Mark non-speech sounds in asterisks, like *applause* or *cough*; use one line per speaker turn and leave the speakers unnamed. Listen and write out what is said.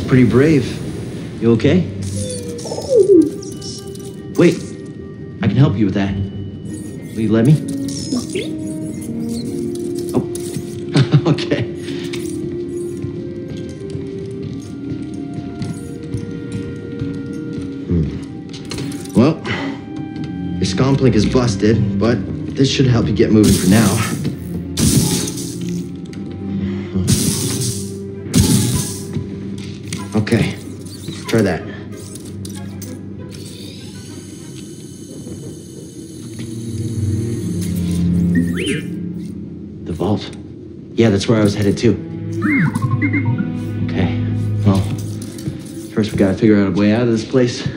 pretty brave. You okay? Wait, I can help you with that. Will you let me? Oh, *laughs* okay. Hmm. Well, your scomplink is busted, but this should help you get moving for now. Okay, try that. The vault. Yeah, that's where I was headed to. Hmm. Okay, well, first we gotta figure out a way out of this place.